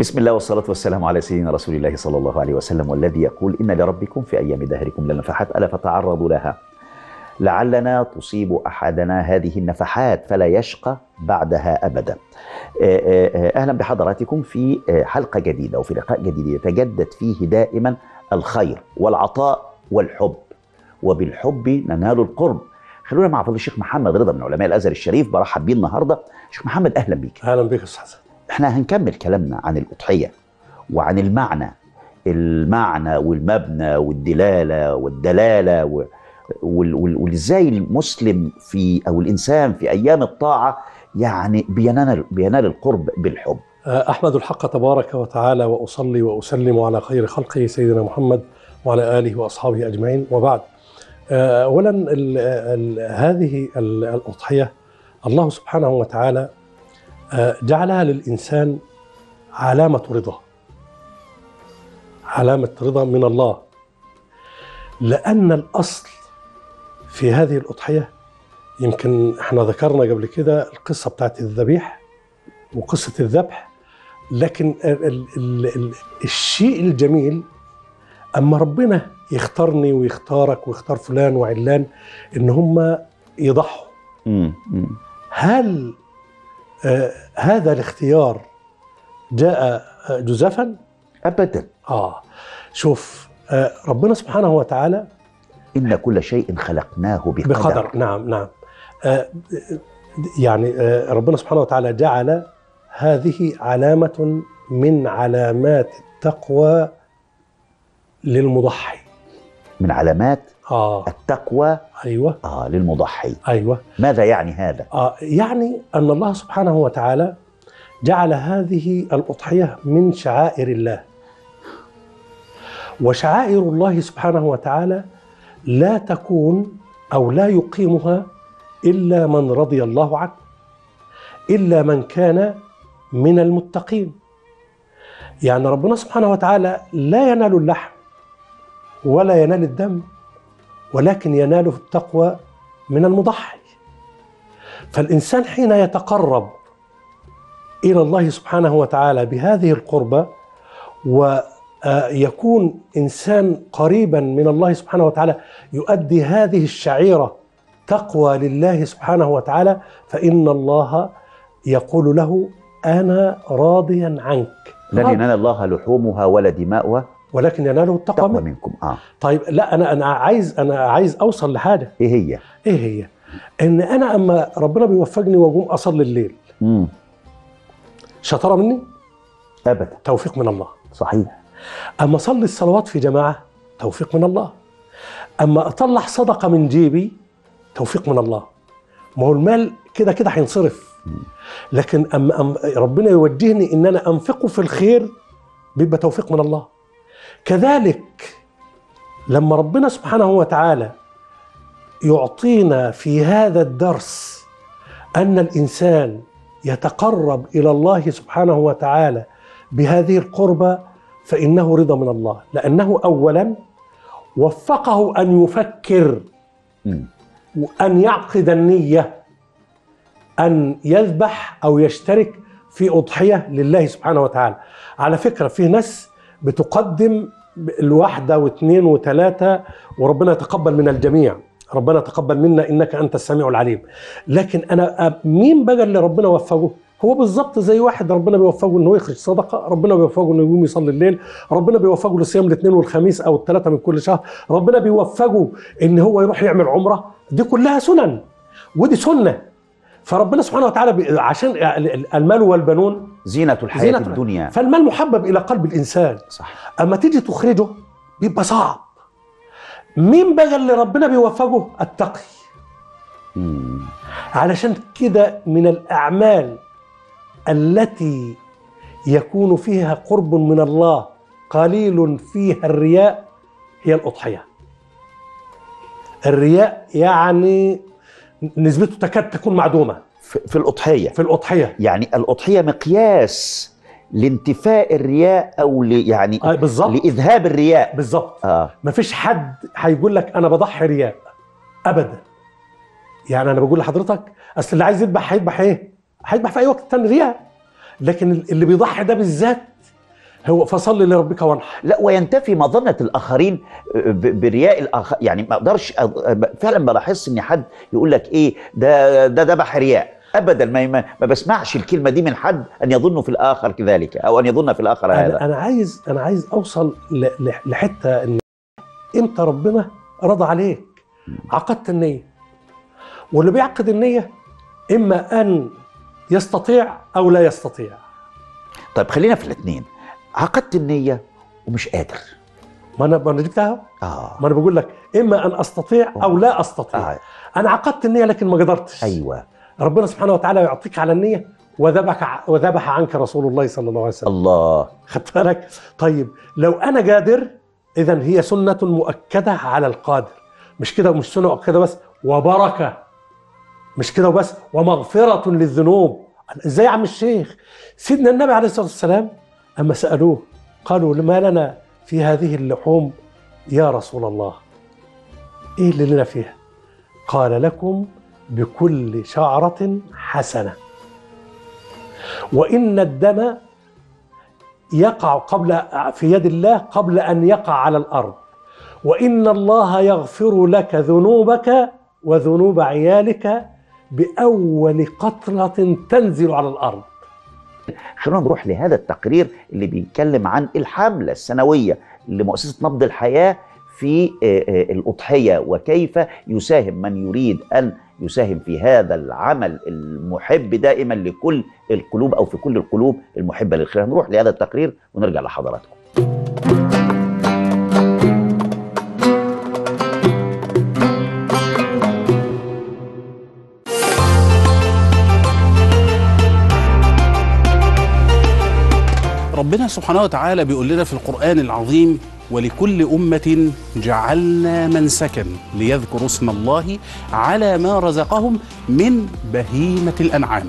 بسم الله والصلاة والسلام على سيدنا رسول الله صلى الله عليه وسلم والذي يقول إن لربكم في أيام دهركم لنفحات ألا فتعرضوا لها؟ لعلنا تصيب أحدنا هذه النفحات فلا يشقى بعدها أبدا. أهلا بحضراتكم في حلقة جديدة وفي لقاء جديد يتجدد فيه دائما الخير والعطاء والحب. وبالحب ننال القرب. خلونا مع فضل الشيخ محمد رضا من علماء الازهر الشريف برحب بيه النهارده. شيخ محمد أهلا بيك. أهلا بك يا أستاذ حسن. إحنا هنكمل كلامنا عن الأضحية وعن المعنى المعنى والمبنى والدلالة والدلالة و... وإزاي المسلم في أو الإنسان في أيام الطاعة يعني بينال بينال القرب بالحب. أحمد الحق تبارك وتعالى وأصلي وأسلم على خير خلقه سيدنا محمد وعلى آله وأصحابه أجمعين. وبعد اولا ال ال هذه الأضحية الله سبحانه وتعالى جعلها للإنسان علامة رضا. علامة رضا من الله. لأن الأصل في هذه الأضحية يمكن إحنا ذكرنا قبل كده القصة بتاعت الذبيح وقصة الذبح لكن ال ال ال الشيء الجميل أما ربنا يختارني ويختارك ويختار فلان وعلان إن هم يضحوا. هل آه هذا الاختيار جاء جزافا؟ ابدا. آه. شوف آه ربنا سبحانه وتعالى إن كل شيء خلقناه بقدر, بقدر. نعم نعم. آه يعني آه ربنا سبحانه وتعالى جعل هذه علامة من علامات التقوى للمضحي. من علامات آه. التقوى أيوة. آه للمضحي. أيوة. ماذا يعني هذا؟ آه يعني أن الله سبحانه وتعالى جعل هذه الأضحية من شعائر الله. وشعائر الله سبحانه وتعالى لا تكون أو لا يقيمها إلا من رضي الله عنه إلا من كان من المتقين. يعني ربنا سبحانه وتعالى لا ينال اللحم. ولا ينال الدم ولكن يناله التقوى من المضحي. فالإنسان حين يتقرب إلى الله سبحانه وتعالى بهذه القربة ويكون إنسان قريبا من الله سبحانه وتعالى يؤدي هذه الشعيرة تقوى لله سبحانه وتعالى فإن الله يقول له أنا راضيا عنك. لن ينال الله لحومها ولا دماؤها. ولكن يناله التقوى تقوى منكم. آه. طيب لا أنا أنا عايز أنا عايز أوصل لحاجه إيه هي؟ إيه هي؟ إن أنا أما ربنا بيوفقني وأقوم أصلي الليل. امم شطارة مني؟ ابدا. توفيق من الله. صحيح. أما أصلي الصلوات في جماعة؟ توفيق من الله. أما أطلع صدقة من جيبي؟ توفيق من الله. ما هو المال كده كده هينصرف. لكن أما أم ربنا يوجهني إن أنا أنفقه في الخير بيبقى توفيق من الله. كذلك لما ربنا سبحانه وتعالى يعطينا في هذا الدرس أن الإنسان يتقرب إلى الله سبحانه وتعالى بهذه القربة فإنه رضا من الله لأنه اولا وفقه أن يفكر. وأن يعقد النية أن يذبح أو يشترك في أضحية لله سبحانه وتعالى على فكرة في ناس بتقدم الواحدة واثنين وثلاثة وربنا يتقبل من الجميع. ربنا تقبل منا إنك أنت السميع العليم. لكن أنا مين بقى اللي ربنا وفقه؟ هو بالظبط زي واحد ربنا بيوفقه إنه يخرج صدقة، ربنا بيوفقه إنه يقوم يصلي الليل، ربنا بيوفقه لصيام الاثنين والخميس أو الثلاثة من كل شهر، ربنا بيوفقه إن هو يروح يعمل عمرة، دي كلها سنن ودي سنة. فربنا سبحانه وتعالى عشان المال والبنون زينة الحياة زينة الدنيا. فالمال محبب إلى قلب الإنسان. صح. أما تيجي تخرجه بيبقى صعب مين بقى اللي ربنا بيوفقه؟ التقي. مم. علشان كده من الأعمال التي يكون فيها قرب من الله قليل فيها الرياء هي الأضحية. الرياء يعني نسبته تكاد تكون معدومة. في الأضحية. في الأضحية. يعني الأضحية مقياس لانتفاء الرياء أو ل يعني آه بالظبط لإذهاب الرياء. بالظبط آه. مفيش حد هيقول لك أنا بضحي رياء. ابدا. يعني أنا بقول لحضرتك أصل اللي عايز يذبح هيذبح إيه؟ هيذبح في أي وقت تاني رياء. لكن اللي بيضحي ده بالذات هو فصل لربك وانحر. لا وينتفي مظنة الآخرين ب- برياء الآخر يعني ما أقدرش فعلا بلاحظ إن حد يقول لك إيه ده ده ذبح رياء. ابدا ما, ما بسمعش الكلمة دي من حد أن يظن في الآخر كذلك أو أن يظن في الآخر أنا هذا. أنا عايز أنا عايز أوصل لحتة إن إمتى ربنا رضى عليك؟ عقدت النية. واللي بيعقد النية إما أن يستطيع أو لا يستطيع. طيب خلينا في الاثنين عقدت النية ومش قادر. ما أنا ما أنا جبتها آه. ما أنا بقول لك إما أن أستطيع أو لا أستطيع. آه. أنا عقدت النية لكن ما قدرتش. أيوه. ربنا سبحانه وتعالى يعطيك على النية وذبح وذبح عنك رسول الله صلى الله عليه وسلم. الله. خدت بالك؟ طيب لو أنا قادر اذا هي سنة مؤكدة على القادر. مش كده ومش سنة مؤكدة بس وبركة. مش كده وبس ومغفرة للذنوب. إزاي يا عم الشيخ؟ سيدنا النبي عليه الصلاة والسلام أما سألوه قالوا ما لنا في هذه اللحوم يا رسول الله؟ إيه اللي لنا فيها؟ قال لكم بكل شعرة حسنة. وإن الدم يقع قبل في يد الله قبل أن يقع على الأرض. وإن الله يغفر لك ذنوبك وذنوب عيالك بأول قطرة تنزل على الأرض. خلونا نروح لهذا التقرير اللي بيتكلم عن الحملة السنوية لمؤسسة نبض الحياة في آه، آه، الأضحية وكيف يساهم من يريد أن يساهم في هذا العمل المحب دائما لكل القلوب أو في كل القلوب المحبة للخير. نروح لهذا التقرير ونرجع لحضراتكم. ربنا سبحانه وتعالى بيقول لنا في القرآن العظيم ولكل أمة جعلنا منسكا ليذكروا اسم الله على ما رزقهم من بهيمة الأنعام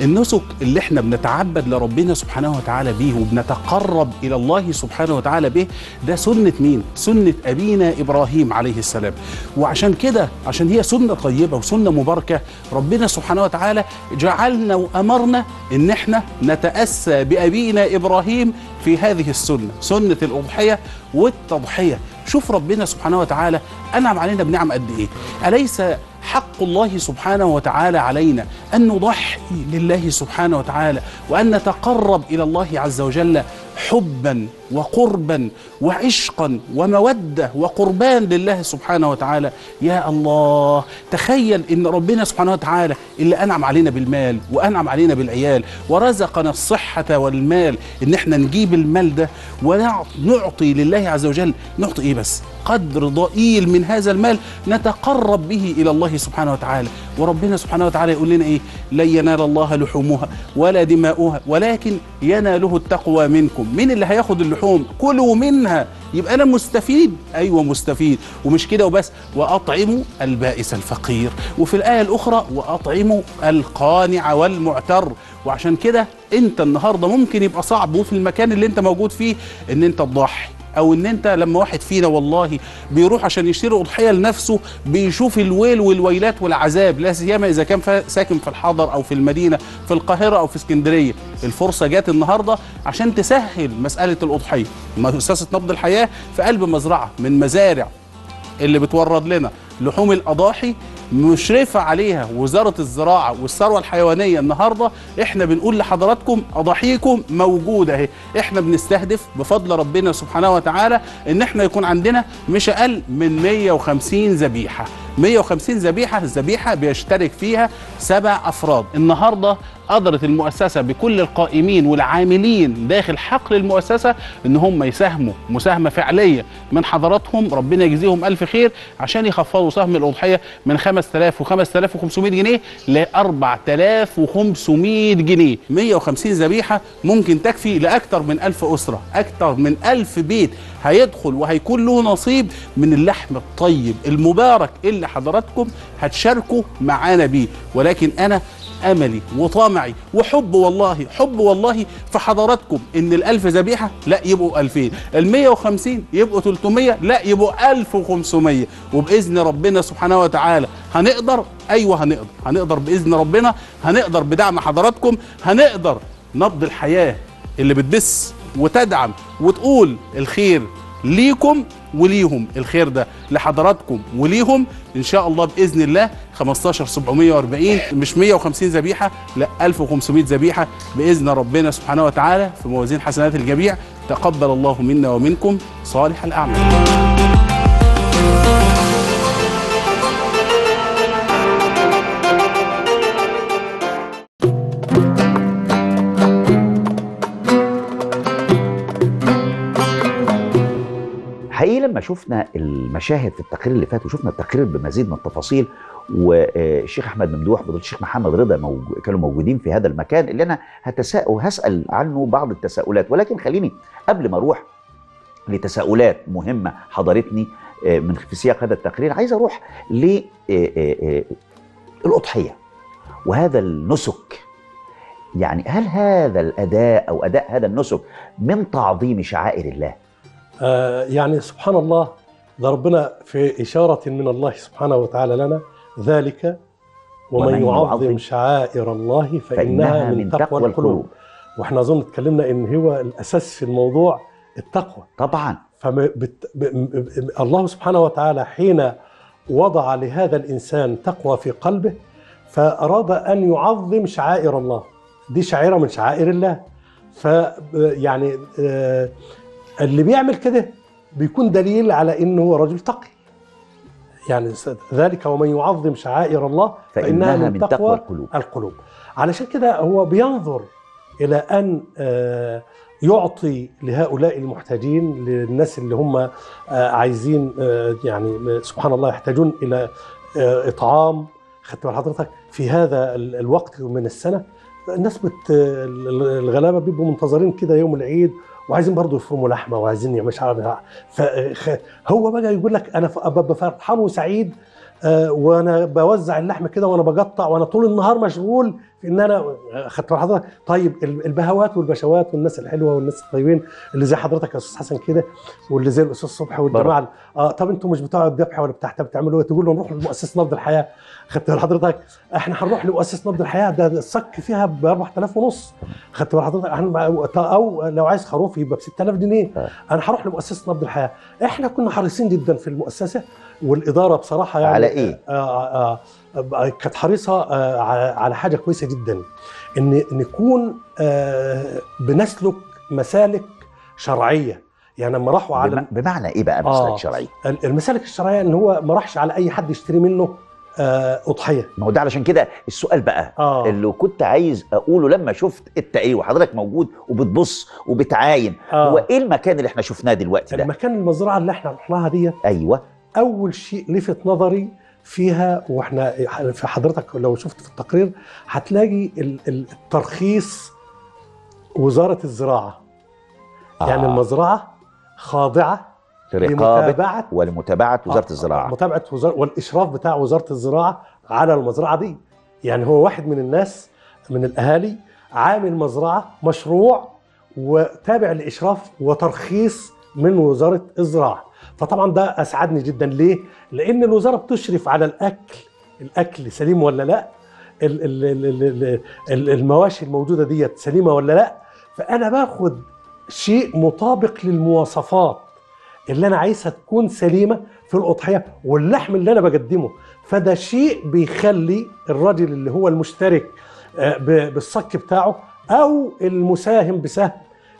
النسك اللي إحنا بنتعبد لربنا سبحانه وتعالى بيه وبنتقرب إلى الله سبحانه وتعالى به ده سنة مين؟ سنة أبينا إبراهيم عليه السلام وعشان كده عشان هي سنة طيبة وسنة مباركة ربنا سبحانه وتعالى جعلنا وأمرنا إن إحنا نتأسى بأبينا إبراهيم في هذه السنة سنة الأضحية والتضحية. شوف ربنا سبحانه وتعالى أنعم علينا بنعم قد إيه. أليس حق الله سبحانه وتعالى علينا أن نضحي لله سبحانه وتعالى وأن نتقرب إلى الله عز وجل حبا وقربا وعشقا ومودة وقربان لله سبحانه وتعالى. يا الله تخيل إن ربنا سبحانه وتعالى اللي أنعم علينا بالمال وأنعم علينا بالعيال ورزقنا الصحة والمال إن إحنا نجيب المال ده ونعطي لله عز وجل. نعطي إيه بس؟ قدر ضئيل من هذا المال نتقرب به إلى الله سبحانه وتعالى. وربنا سبحانه وتعالى يقول لنا إيه؟ لن ينال الله لحومها ولا دماؤها ولكن يناله التقوى منكم. مين اللي هياخد اللحوم؟ كلوا منها. يبقى أنا مستفيد. أيوه مستفيد. ومش كده وبس. واطعموا البائس الفقير. وفي الآية الأخرى واطعموا القانع والمعتر. وعشان كده أنت النهارده ممكن يبقى صعب وفي المكان اللي أنت موجود فيه إن أنت تضحي. أو إن أنت لما واحد فينا والله بيروح عشان يشتري أضحية لنفسه بيشوف الويل والويلات والعذاب لا سيما إذا كان ساكن في الحضر أو في المدينة في القاهرة أو في اسكندرية. الفرصة جات النهارده عشان تسهل مسألة الأضحية. مؤسسة نبض الحياة في قلب مزرعة من مزارع اللي بتورد لنا لحوم الأضاحي مشرفة عليها وزارة الزراعة والثروة الحيوانية النهارده. إحنا بنقول لحضراتكم اضاحيكم موجوده أهي. إحنا بنستهدف بفضل ربنا سبحانه وتعالى إن إحنا يكون عندنا مش أقل من 150 ذبيحة. 150 ذبيحة الذبيحة بيشترك فيها سبع أفراد. النهارده قدرت المؤسسة بكل القائمين والعاملين داخل حقل المؤسسة إن هم يساهموا مساهمة فعلية من حضراتهم. ربنا يجزيهم ألف خير عشان يخفضوا سهم الأضحية من 5000 و5500 جنيه ل 4500 جنيه. 150 ذبيحة ممكن تكفي لاكثر من 1000 أسرة أكثر من 1000 بيت هيدخل وهيكون له نصيب من اللحم الطيب المبارك اللي حضراتكم هتشاركوا معانا بيه. ولكن أنا أملي وطمعي وحب والله حب والله في حضراتكم إن الألف ذبيحة لا يبقوا 2000 ال 150 يبقوا 300 لا يبقوا 1500 وبإذن ربنا سبحانه وتعالى هنقدر أيوه هنقدر هنقدر بإذن ربنا هنقدر بدعم حضراتكم هنقدر نبض الحياة اللي بتبث وتدعم وتقول الخير ليكم وليهم. الخير ده لحضراتكم وليهم. إن شاء الله بإذن الله 15 740 مش 150 ذبيحة لا 1500 ذبيحة بإذن ربنا سبحانه وتعالى في موازين حسنات الجميع. تقبل الله منا ومنكم صالح الأعمال. لما شفنا المشاهد في التقرير اللي فات وشفنا التقرير بمزيد من التفاصيل والشيخ أحمد ممدوح وفضيله الشيخ محمد رضا كانوا موجودين في هذا المكان اللي أنا هتساءل هسال عنه بعض التساؤلات. ولكن خليني قبل ما أروح لتساؤلات مهمة حضرتني آه، من في سياق هذا التقرير عايز أروح ل آه، آه، وهذا النسك. يعني هل هذا الأداء أو أداء هذا النسك من تعظيم شعائر الله؟ يعني سبحان الله ده ربنا في إشارة من الله سبحانه وتعالى لنا ذلك ومن, ومن يعظم يعظم شعائر الله فإنها, من تقوى القلوب. وإحنا أظن اتكلمنا إن هو الأساس في الموضوع التقوى. طبعا. الله سبحانه وتعالى حين وضع لهذا الإنسان تقوى في قلبه فأراد أن يعظم شعائر الله. دي شعيرة من شعائر الله. ف يعني آه، اللي بيعمل كده بيكون دليل على انه هو رجل تقي. يعني ذلك ومن يعظم شعائر الله فإنها من تقوى القلوب. القلوب. علشان كده هو بينظر إلى أن آه، يعطي لهؤلاء المحتاجين للناس اللي هم آه، عايزين آه، يعني سبحان الله يحتاجون إلى آه، إطعام. خدت بال حضرتك في هذا ال- الوقت من السنة الناس بت ال- الغلابة بيبقوا منتظرين كده يوم العيد وعايزين برضه يفرموا لحمة وعايزين يعملوا شعر. فهو بقى يقول لك أنا ببقى فرحان وسعيد وأنا بوزع اللحم كده وأنا بقطع وأنا طول النهار مشغول في إن أنا خدت بال حضرتك طيب ال- البهوات والبشوات والناس الحلوة والناس الطيبين اللي زي حضرتك يا أستاذ حسن كده واللي زي الأستاذ صبحي والجماعة آه طب أنتوا مش بتوع الذبح ولا بتاع بتعملوا إيه؟ تقول له نروح لمؤسسه نبض الحياة. خدت حضرتك إحنا هنروح لمؤسسه نبض الحياة ده الصك فيها ب 4000 ونص. خدت حضرتك إحنا أو لو عايز خروف يبقى ب 6000 جنيه. آه. أنا هروح لمؤسسه نبض الحياة. إحنا كنا حريصين جدا في المؤسسة والإدارة بصراحة يعني على إيه؟ آه آه آه كانت حريصة آه على- حاجة كويسة جدا إن نكون آه بنسلك مسالك شرعية يعني لما راحوا على بم- بمعنى إيه بقى مسلك آه. شرعي؟ المسالك الشرعية إن هو ما راحش على أي حد يشتري منه آه أضحية ما هو ده علشان كده السؤال بقى آه اللي كنت عايز أقوله لما شفت أنت إيه وحضرتك موجود وبتبص وبتعاين آه. هو إيه المكان اللي إحنا شفناه دلوقتي ده؟ المكان المزرعة اللي إحنا رحناها ديت أيوه أول شيء لفت نظري فيها وإحنا في حضرتك لو شفت في التقرير هتلاقي ال- ال- الترخيص وزارة الزراعة. يعني المزرعة خاضعة لرقابة لمتابعة ولمتابعة وزارة آه، الزراعة. متابعة وزارة والإشراف بتاع وزارة الزراعة على المزرعة دي. يعني هو واحد من الناس من الأهالي عامل مزرعة مشروع وتابع لإشراف وترخيص من وزارة الزراعة. فطبعا ده أسعدني جدا. ليه؟ لأن الوزارة بتشرف على الأكل. الأكل سليم ولا لأ؟ ال- ال- ال- ال- ال- المواشي الموجودة ديت سليمة ولا لأ؟ فأنا باخد شيء مطابق للمواصفات. اللي أنا عايزها تكون سليمة في الأضحية واللحم اللي أنا بقدمه. فده شيء بيخلي الراجل اللي هو المشترك آه، بالصك بتاعه أو المساهم بسهم.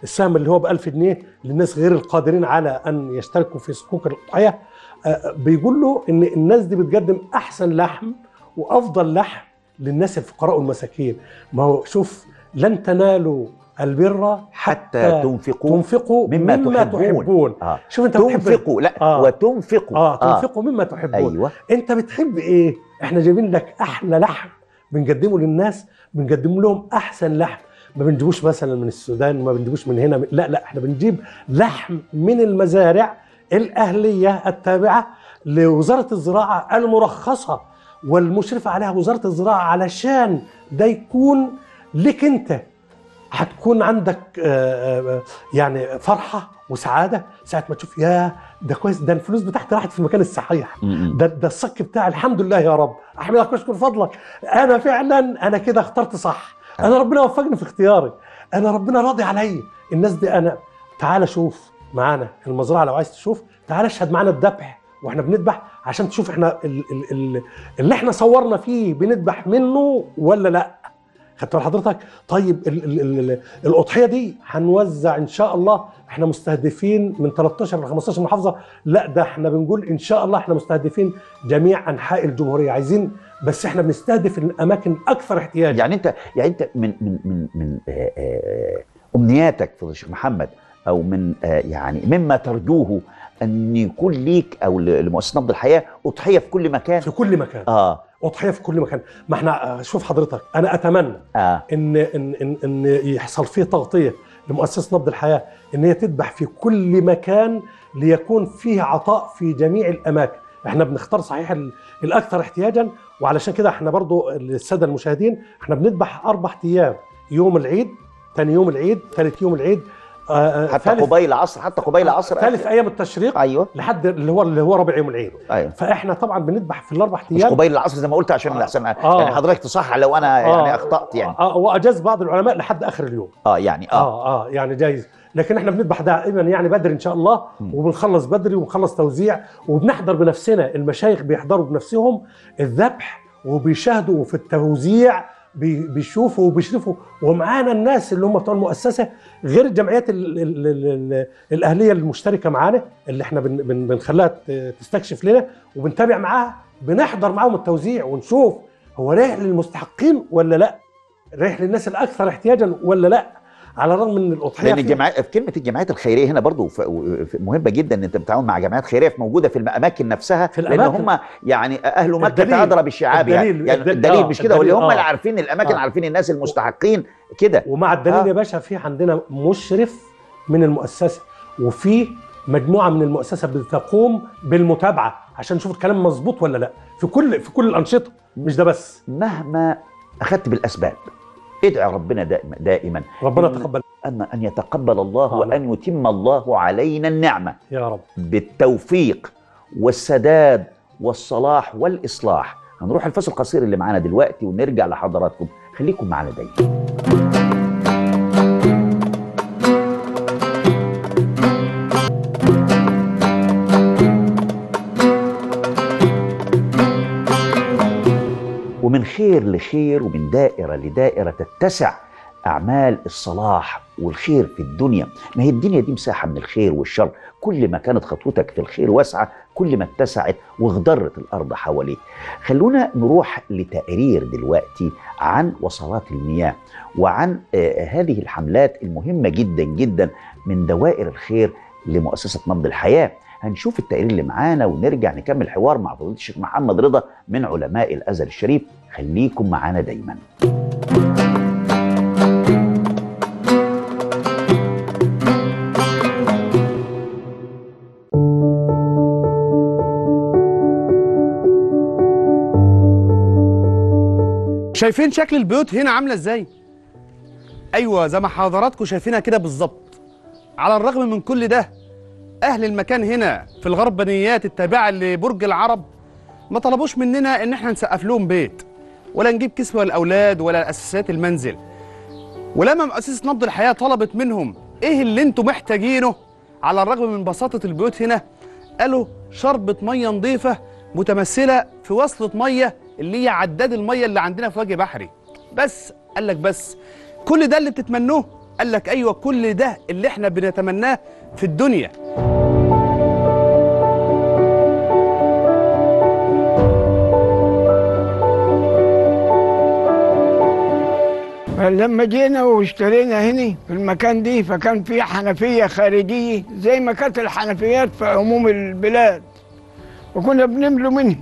السهم اللي هو ب 1000 جنيه للناس غير القادرين على أن يشتركوا في صكوك الاضحيه آه، بيقول له إن الناس دي بتقدم أحسن لحم وأفضل لحم للناس الفقراء والمساكين. ما هو شوف لن تنالوا البر حتى تنفقوا تنفقوا مما مما, تحبون. تحبون. آه. شوف أنت بتحب تنفقوا لا آه. وتنفقوا. آه. تنفقوا مما تحبون. أيوه. أنت بتحب إيه؟ إحنا جايبين لك أحلى لحم بنقدمه للناس بنقدم لهم أحسن لحم. ما بنجيبوش مثلا من السودان ما بنجيبوش من هنا لا لا إحنا بنجيب لحم من المزارع الأهلية التابعة لوزارة الزراعة المرخصة والمشرفه عليها وزارة الزراعة علشان ده يكون لك أنت. هتكون عندك آه، آه، يعني فرحة وسعادة ساعة ما تشوف يا ده كويس ده الفلوس بتاعتي راحت في المكان الصحيح. ده ده الصك بتاعي الحمد لله يا رب. احمدك واشكر فضلك. أنا فعلا أنا كده اخترت صح. أنا ربنا وفقني في اختياري. أنا ربنا راضي عليا الناس دي أنا تعال شوف معانا المزرعة. لو عايز تشوف تعال اشهد معانا الذبح وإحنا بنذبح عشان تشوف إحنا ال ال ال اللي إحنا صورنا فيه بنذبح منه ولا لأ. خدت بال حضرتك؟ طيب ال ال ال ال الأضحية دي هنوزع إن شاء الله. إحنا مستهدفين من 13 ل 15 محافظة. لأ ده إحنا بنقول إن شاء الله إحنا مستهدفين جميع أنحاء الجمهورية. عايزين بس إحنا بنستهدف الأماكن الاكثر احتياجا. يعني انت يعني أنت من من من من آه، آه، أمنياتك في الشيخ محمد أو من آه، يعني مما ترجوه أن يكون ليك أو لمؤسسة نبض الحياة أضحية في كل مكان. في كل مكان. آه. أضحية في كل مكان. ما إحنا آه، شوف حضرتك أنا أتمنى آه. ان ان ان, إن يحصل فيه تغطية لمؤسسة نبض الحياة إن هي تذبح في كل مكان ليكون فيه عطاء في جميع الأماكن. إحنا بنختار صحيح ال- الأكثر احتياجا وعلشان كده إحنا برضو السادة المشاهدين إحنا بنذبح أربع أيام يوم العيد ثاني يوم العيد ثالث يوم العيد آه، آه، حتى قبيل العصر حتى قبيل العصر ثالث أيام التشريق أيوه. لحد اللي هو اللي هو ربع يوم العيد. أيوه. فاحنا طبعا بنذبح في الأربع مش أيام. قبيل العصر زي ما قلت عشان آه. الاحسن آه. يعني حضرتك تصحح لو أنا يعني أخطأت يعني. آه. وأجاز بعض العلماء لحد آخر اليوم. آه يعني آه. آه آه يعني جايز. لكن إحنا بنذبح دائما يعني بدري إن شاء الله. وبنخلص بدري وبنخلص توزيع وبنحضر بنفسنا. المشايخ بيحضروا بنفسهم الذبح وبيشاهدوا في التوزيع بي- بيشوفوا وبيشرفوا. ومعانا الناس اللي هم بتوع المؤسسة غير الجمعيات ال ال ال ال الأهلية المشتركة معانا اللي إحنا بن بن بنخليها تستكشف لنا وبنتابع معاها بنحضر معاهم التوزيع ونشوف هو رايح للمستحقين ولا لا. رايح للناس الأكثر احتياجا ولا لا. على الرغم من الأضحية لأن الجمعيات في كلمة الجمعيات الخيرية هنا برضو مهمة جدا إن أنت بتتعاون مع جمعيات خيرية موجودة في الأماكن نفسها في لأن الأماكن. هم يعني أهل مكة تعذر بالشعاب يعني, الدليل- يعني الدليل- الدليل آه، مش كده؟ واللي هم آه. اللي عارفين الأماكن آه. عارفين الناس المستحقين كده. ومع الدليل آه. يا باشا في عندنا مشرف من المؤسسة وفي مجموعة من المؤسسة بتقوم بالمتابعة. عشان نشوف الكلام مظبوط ولا لأ. في كل في كل الأنشطة مش ده بس. مهما أخذت بالأسباب ادعي ربنا دائما دائما. ربنا إن- يتقبل ان أن يتقبل الله آه. وأن يتم الله علينا النعمة. يا رب. بالتوفيق والسداد والصلاح والإصلاح. هنروح الفصل القصير اللي معانا دلوقتي ونرجع لحضراتكم. خليكم معانا دايما. خير لخير ومن دائرة لدائرة تتسع أعمال الصلاح والخير في الدنيا. ما هي الدنيا دي مساحة من الخير والشر. كل ما كانت خطوتك في الخير واسعة كل ما اتسعت واخضرت الأرض حواليك. خلونا نروح لتقرير دلوقتي عن وصلات المياه وعن آه هذه الحملات المهمة جدا جدا من دوائر الخير لمؤسسة نبض الحياة. هنشوف التقرير اللي معانا ونرجع نكمل حوار مع فضيلة الشيخ محمد رضا من علماء الأزهر الشريف. خليكم معانا دايما. شايفين شكل البيوت هنا عاملة إزاي؟ أيوه زي ما حضراتكم شايفينها كده بالظبط. على الرغم من كل ده أهل المكان هنا في الغربانيات التابعة لبرج العرب ما طلبوش مننا إن إحنا نسقف لهم بيت ولا نجيب كسوة للأولاد ولا اساسيات المنزل. ولما مؤسسة نبض الحياة طلبت منهم إيه اللي أنتم محتاجينه؟ على الرغم من بساطة البيوت هنا قالوا شربة مية نظيفة متمثلة في وصلة مية اللي هي عداد المية اللي عندنا في وجه بحري. بس قال لك بس كل ده اللي بتتمنوه؟ قال لك أيوه كل ده اللي إحنا بنتمناه في الدنيا. لما جينا واشترينا هنا في المكان دي فكان في حنفية خارجية زي ما كانت الحنفيات في عموم البلاد وكنا بنملوا منها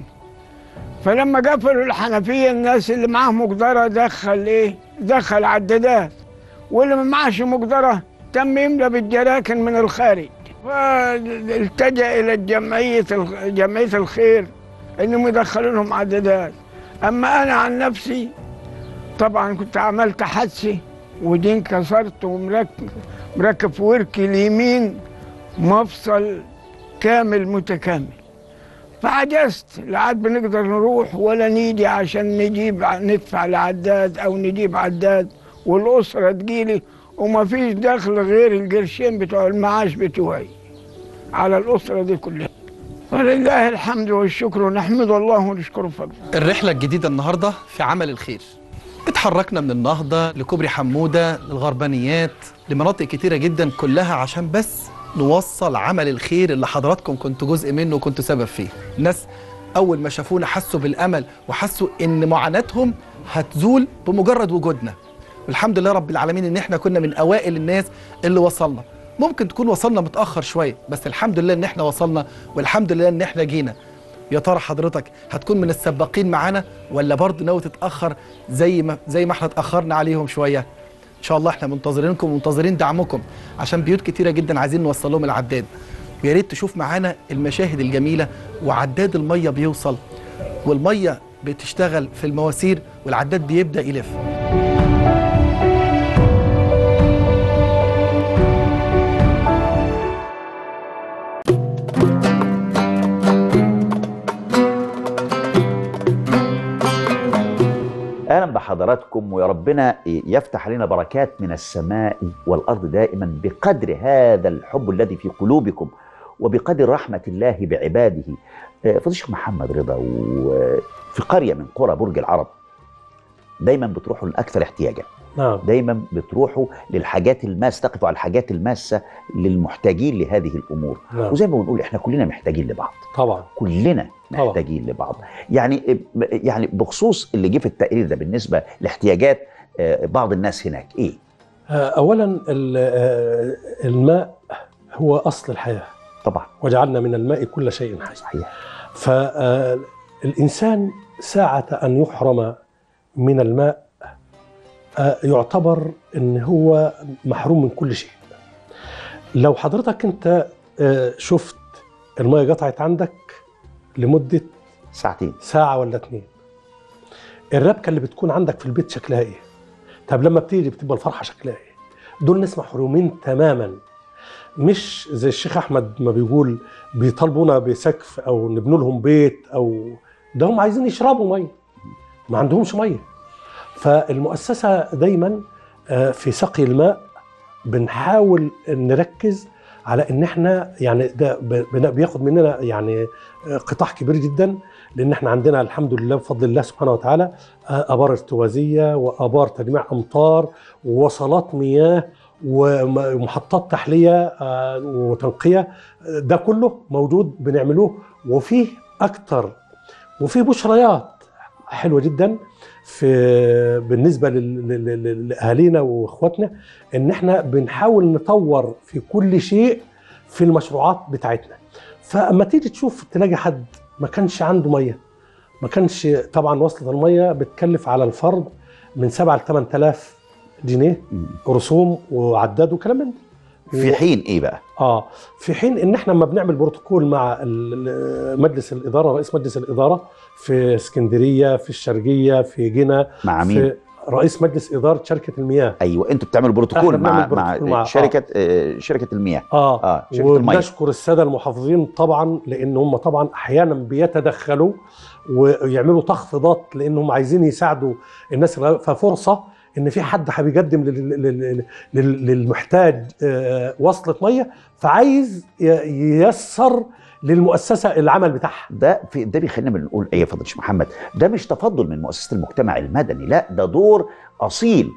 فلما قفلوا الحنفية الناس اللي معاه مقدرة دخل إيه؟ دخل عدادات واللي ما معاش مقدرة تم يملى بالجراكن من الخارج. فالتجأ إلى الجمعية جمعية الخير إنهم يدخلوا لهم عدادات أما أنا عن نفسي طبعا كنت عملت حادثة ودي انكسرت ومركب مركب في وركي اليمين مفصل كامل متكامل. فعجزت لا عاد بنقدر نروح ولا نيجي عشان نجيب ندفع العداد أو نجيب عداد والأسرة تجيلي وما فيش دخل غير القرشين بتوع المعاش بتوعي على الأسرة دي كلها. ولله الحمد والشكر ونحمد الله ونشكره فضله. الرحلة الجديدة النهاردة في عمل الخير. اتحركنا من النهضة لكوبري حمودة للغربانيات لمناطق كتيرة جدا كلها عشان بس نوصل عمل الخير اللي حضراتكم كنتوا جزء منه وكنتوا سبب فيه. الناس أول ما شافونا حسوا بالأمل وحسوا إن معاناتهم هتزول بمجرد وجودنا. والحمد لله رب العالمين إن إحنا كنا من أوائل الناس اللي وصلنا. ممكن تكون وصلنا متأخر شوية بس الحمد لله إن إحنا وصلنا والحمد لله إن إحنا جينا. يا ترى حضرتك هتكون من السباقين معانا ولا برضه ناوي تتأخر زي ما زي ما إحنا اتأخرنا عليهم شوية؟ إن شاء الله إحنا منتظرينكم ومنتظرين دعمكم عشان بيوت كتيرة جدا عايزين نوصل لهم العداد. ويا ريت تشوف معانا المشاهد الجميلة وعداد المية بيوصل والمية بتشتغل في المواسير والعداد بيبدأ يلف. أهلا بحضراتكم ويا ربنا يفتح علينا بركات من السماء والأرض دائما بقدر هذا الحب الذي في قلوبكم وبقدر رحمة الله بعباده. آه، فضيل الشيخ محمد رضا وفي قرية من قرى برج العرب دايما بتروحوا للاكثر احتياجا. نعم. دايما بتروحوا للحاجات الماس تقفوا على الحاجات الماسة للمحتاجين لهذه الأمور. نعم. وزي ما بنقول إحنا كلنا محتاجين لبعض. طبعا. كلنا طبعا. محتاجين لبعض. يعني يعني بخصوص اللي جه في التقرير ده بالنسبة لاحتياجات آه، بعض الناس هناك إيه؟ آه، اولا ال- آه، الماء هو أصل الحياة. طبعا. وجعلنا من الماء كل شيء حي. صحيح. فالإنسان ساعة أن يحرم من الماء يعتبر أن هو محروم من كل شيء. لو حضرتك أنت آه، شفت المية قطعت عندك لمدة ساعتين. ساعة ولا اتنين الربكة اللي بتكون عندك في البيت شكلها إيه؟ طب لما بتيجي بتبقى الفرحة شكلها إيه؟ دول ناس محرومين تماما. مش زي الشيخ أحمد ما بيقول بيطالبونا بسقف أو نبني لهم بيت أو ده هم عايزين يشربوا مية. ما عندهمش مية. فالمؤسسة دايما آه، في سقي الماء بنحاول نركز على إن إحنا يعني ده بياخد مننا يعني آه، قطاع كبير جدا لأن إحنا عندنا الحمد لله بفضل الله سبحانه وتعالى آه، آبار ارتوازيه وآبار تجميع أمطار ووصلات مياه وم- ومحطات تحلية وتنقية ده كله موجود بنعملوه وفيه أكتر وفيه بشريات حلوة جدا في بالنسبة لأهالينا وإخواتنا إن إحنا بنحاول نطور في كل شيء في المشروعات بتاعتنا. فأما تيجي تشوف تلاقي حد ما كانش عنده مية. ما كانش طبعا وصلة المية بتكلف على الفرد من 7 ل 8000 جنيه. رسوم وعداد وكلام من ده. في حين إيه بقى؟ آه في حين إن إحنا لما بنعمل بروتوكول مع مجلس الإدارة رئيس مجلس الإدارة في اسكندرية في الشرقية في جنة مع مين؟ في رئيس مجلس إدارة شركة المياه. أيوه أنتوا بتعملوا بروتوكول مع بنعمل مع بروتوكول مع- شركة آه، شركة المياه. آه, آه شركة المياه. وبنشكر السادة المحافظين طبعا لأن هم طبعا أحيانا بيتدخلوا ويعملوا تخفيضات لأنهم عايزين يساعدوا الناس ففرصة إن في حد لل- للمحتاج آه، وصلة مية فعايز ييسر للمؤسسة العمل بتاعها. ده في ده بيخلينا بنقول إيه يا الشيخ محمد؟ ده مش تفضل من مؤسسة المجتمع المدني لا ده دور أصيل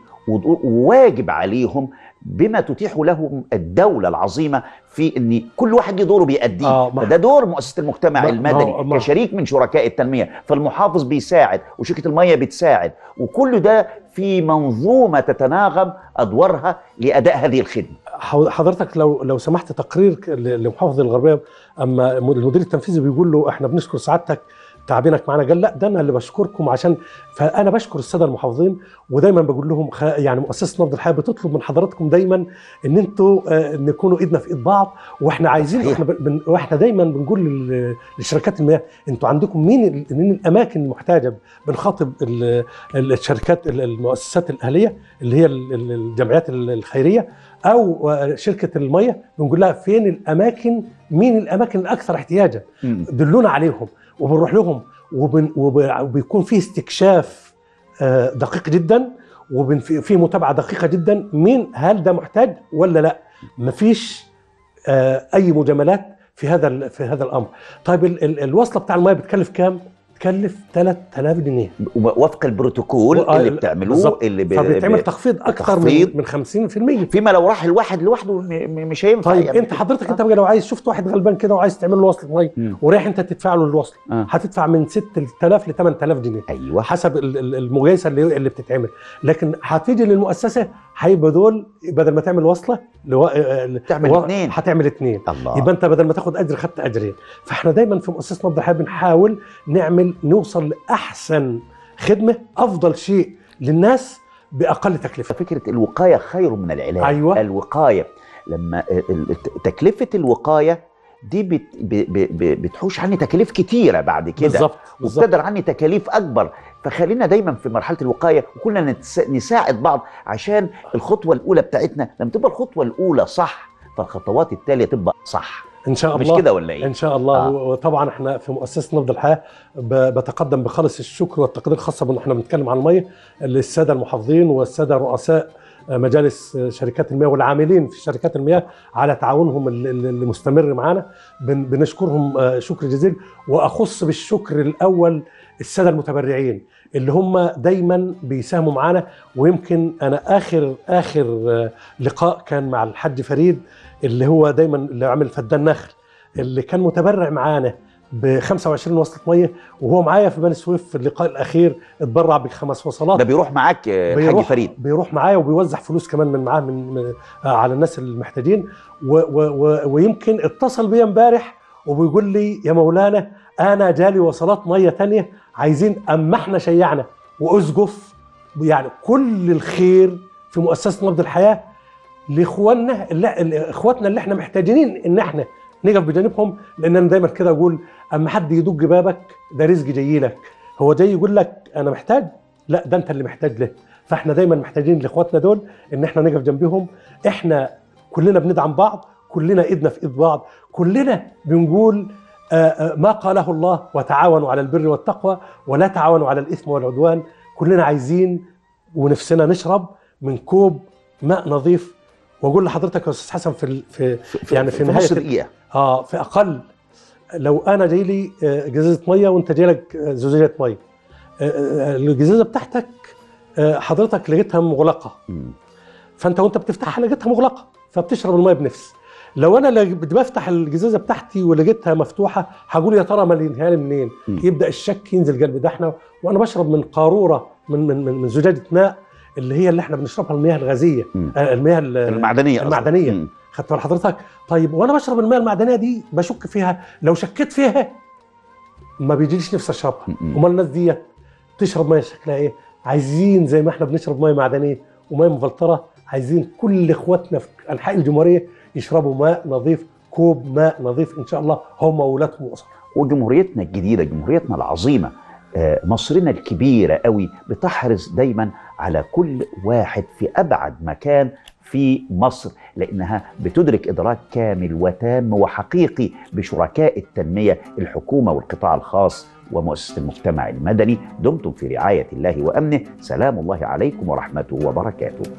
وواجب عليهم بما تتيح لهم الدولة العظيمة في إن كل واحد ليه دوره بيأديه. آه، فده دور مؤسسة المجتمع ما- المدني. ما- ما- كشريك من شركاء التنمية فالمحافظ بيساعد وشركة المية بتساعد وكل ده في منظومة تتناغم أدوارها لأداء هذه الخدمة. حضرتك لو لو سمحت تقرير ك- ل- لمحافظ الغربية أما المدير التنفيذي بيقول له إحنا بنشكر سعادتك تعبينك معانا قال لا ده أنا اللي بشكركم عشان فأنا بشكر السادة المحافظين ودايما بقول لهم. يعني مؤسسة نبض الحياة بتطلب من حضراتكم دايما إن أنتوا آه، نكونوا إيدنا في إيد بعض وإحنا عايزين. إحنا بن... وإحنا دايما بنقول. لشركات المياه أنتوا عندكم مين. مين الأماكن المحتاجة بنخاطب ال... الشركات ال- المؤسسات الأهلية اللي هي ال- ال- الجمعيات ال- الخيرية أو آه، شركة الميه بنقول لها فين الأماكن مين الأماكن الأكثر احتياجا. دلونا عليهم وبنروح لهم وبن وب- وبيكون في استكشاف آه، دقيق جدا وبن في في متابعة دقيقة جدا مين هل ده محتاج ولا لا. مفيش آه، أي مجاملات في هذا في هذا الأمر. طيب ال- ال- الوصلة بتاع الميه بتكلف كام؟ بتكلف 3000 جنيه وفق البروتوكول آه، اللي بتعملوه بالظبط. اللي ب... فبيتعمل. تخفيض أكثر تخفيض. من من 50% فيما لو راح الواحد لوحده. مش هينفع طيب يعني. أنت حضرتك أنت بقى لو عايز شفت واحد غلبان كده وعايز تعمل له وصله ميه مم. ورايح أنت تدفع له الوصل آه. هتدفع من 6000 ل 8000 جنيه أيوه حسب ال- ال- المقايسة اللي اللي بتتعمل لكن هتيجي للمؤسسة هيبقى دول بدل ما تعمل وصلة لو... تعمل اتنين. هتعمل اثنين الله. يبقى انت بدل ما تاخد أجر خدت أجرين. فاحنا دايما في مؤسسه نبض الحياة بنحاول نعمل نوصل لأحسن خدمة أفضل شيء للناس بأقل تكلفة. فكرة الوقاية خير من العلاج. أيوة. الوقاية لما ال- تكلفة الوقاية دي بت... بتحوش عني تكاليف كتيرة بعد كده. بالظبط وبتقدر عني تكاليف أكبر. فخلينا دايما في مرحلة الوقاية وكلنا نتس... نساعد بعض عشان الخطوة الأولى بتاعتنا. لما تبقى الخطوة الأولى صح فالخطوات التالية تبقى صح. إن شاء مش الله. كده ولا إيه؟ إن شاء الله. آه. وطبعا إحنا في مؤسسة نبض الحياة ب- بتقدم بخالص الشكر والتقدير خاصة بان إحنا بنتكلم عن المية للسادة المحافظين والسادة رؤساء مجالس شركات المياه والعاملين في شركات المياه على تعاونهم ال- ال- المستمر معنا بن- بنشكرهم آه، شكر جزيل. وأخص بالشكر الأول السادة المتبرعين اللي هم دايما بيساهموا معانا. ويمكن أنا آخر آخر آه، لقاء كان مع الحاج فريد اللي هو دايما اللي عامل فدان نخل اللي كان متبرع معانا. ب 25 وصله مية وهو معايا في بني سويف في اللقاء الأخير اتبرع بخمس وصلات. ده بيروح معاك آه، الحاج بيروح فريد. بيروح معايا وبيوزع فلوس كمان من معاه من آه، على الناس المحتاجين. و و و ويمكن اتصل بيا امبارح وبيقول لي يا مولانا أنا جالي وصلات مية تانية عايزين اما إحنا شيعنا. وأسقف يعني كل الخير في مؤسسة نبض الحياة لإخواننا إخواتنا اللي إحنا محتاجين إن إحنا نقف بجانبهم لأن أنا دايما كده أقول أما حد يدق بابك ده رزق جاي لك. هو جاي يقول لك أنا محتاج؟ لا ده أنت اللي محتاج له. فإحنا دايما محتاجين لإخواتنا دول إن إحنا نقف جنبهم. إحنا كلنا بندعم بعض كلنا إيدنا في إيد بعض كلنا بنقول آه، آه، ما قاله الله وتعاونوا على البر والتقوى ولا تعاونوا على الإثم والعدوان. كلنا عايزين ونفسنا نشرب من كوب ماء نظيف وأقول لحضرتك يا أستاذ حسن في ال- في يعني في نص نهاية دقيقة. آه في أقل لو أنا جاي لي آه، جزازه مية وأنت جاي لك زجاجه مية. آه، آه، الجزازه بتاعتك حضرتك لقيتها مغلقة. فأنت وأنت بتفتحها لقيتها مغلقة فبتشرب المية بنفس. لو أنا بدي بفتح الجزازه بتاعتي ولقيتها مفتوحة هقول يا ترى مليانها لي منين. يبدأ الشك ينزل قلبي ده إحنا وأنا بشرب من قارورة من من من, من زجاجة ماء. اللي هي اللي إحنا بنشربها المياه الغازية مم. آه، المياه ال- المعدنية. المعدنية. خدت بال حضرتك طيب وأنا بشرب المياه المعدنية دي بشك فيها لو شكيت فيها ما بيجيليش نفسي أشربها. أمال الناس دي تشرب ميه شكلها إيه عايزين زي ما إحنا بنشرب ميه معدنية وميه مفلتره عايزين كل إخواتنا في أنحاء الجمهورية يشربوا ماء نظيف كوب ماء نظيف إن شاء الله هم واولادهم واسرهم وجمهوريتنا الجديدة جمهوريتنا العظيمة آه، مصرنا الكبيرة قوي بتحرص دايما على كل واحد في أبعد مكان في مصر لأنها بتدرك إدراك كامل وتام وحقيقي بشركاء التنمية الحكومة والقطاع الخاص ومؤسسة المجتمع المدني. دمتم في رعاية الله وأمنه. سلام الله عليكم ورحمته وبركاته.